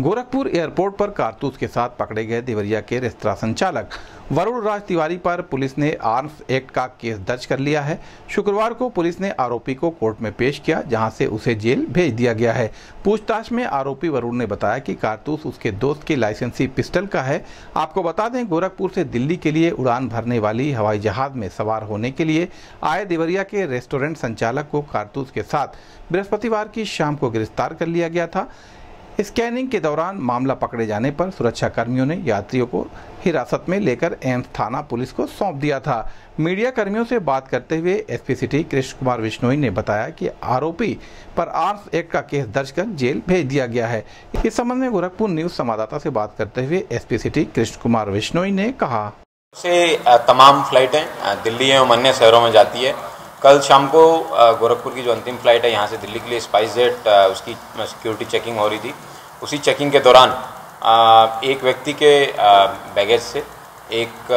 Gorakhpur airport पर कारतूस के साथ पकड़े गए देवरिया के रेस्तरा संचालक वरुण राज तिवारी पर पुलिस ने आर्म्स एक्ट का केस दर्ज कर लिया है। शुक्रवार को पुलिस ने आरोपी को कोर्ट में पेश किया, जहाँ से उसे जेल भेज दिया गया है। पूछताछ में आरोपी वरुण ने बताया कि कारतूस उसके दोस्त के लाइसेंसी पिस्टल का है। आपको बता दें, गोरखपुर से दिल्ली के लिए उड़ान भरने वाली हवाई जहाज़ में सवार होने के लिए आए देवरिया के रेस्टोरेंट संचालक को कारतूस के साथ बृहस्पतिवार की शाम को गिरफ़्तार कर लिया गया था। स्कैनिंग के दौरान मामला पकड़े जाने पर सुरक्षा कर्मियों ने यात्रियों को हिरासत में लेकर एम्स थाना पुलिस को सौंप दिया था। मीडिया कर्मियों से बात करते हुए एसपी सिटी कृष्ण कुमार विश्नोई ने बताया कि आरोपी पर आर्म्स एक्ट का केस दर्ज कर जेल भेज दिया गया है। इस संबंध में गोरखपुर न्यूज़ संवाददाता से बात करते हुए एसपी सिटी कृष्ण कुमार विश्नोई ने कहा। से तमाम फ्लाइटें दिल्ली एवं अन्य शहरों में जाती है। कल शाम को गोरखपुर की जो अंतिम फ़्लाइट है, यहाँ से दिल्ली के लिए स्पाइस जेट उसकी सिक्योरिटी चेकिंग हो रही थी। उसी चेकिंग के दौरान एक व्यक्ति के बैगेज से एक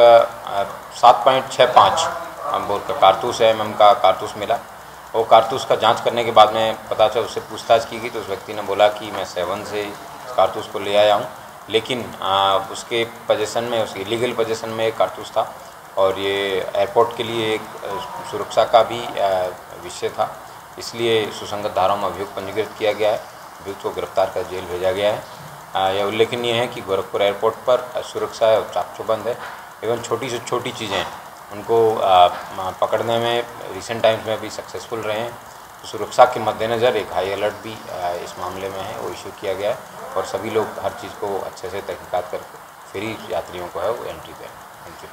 सात पॉइंट छः पाँच बोर का कारतूस है एम का कारतूस मिला। वो कारतूस का जाँच करने के बाद में पता चला, उससे पूछताछ की गई तो उस व्यक्ति ने बोला कि मैं सेवन से कारतूस को ले आया हूँ। लेकिन उसके पोजेसन में उसकी इलीगल पोजेसन में एक कारतूस था। और ये एयरपोर्ट के लिए एक सुरक्षा का भी विषय था। इसलिए सुसंगत धाराओं में अभियुक्त पंजीकृत किया गया है। अभियुक्त को गिरफ़्तार कर जेल भेजा गया है। यह उल्लेखनीय है कि गोरखपुर एयरपोर्ट पर सुरक्षा चाक चौबंद है एवं छोटी से छोटी चीज़ें उनको पकड़ने में रिसेंट टाइम्स में भी सक्सेसफुल रहे हैं। सुरक्षा के मद्देनज़र एक हाई अलर्ट भी इस मामले में है, वो इशू किया गया है और सभी लोग हर चीज़ को अच्छे से तहकीकात करके फ्री यात्रियों को है वो एंट्री पे थैंक यू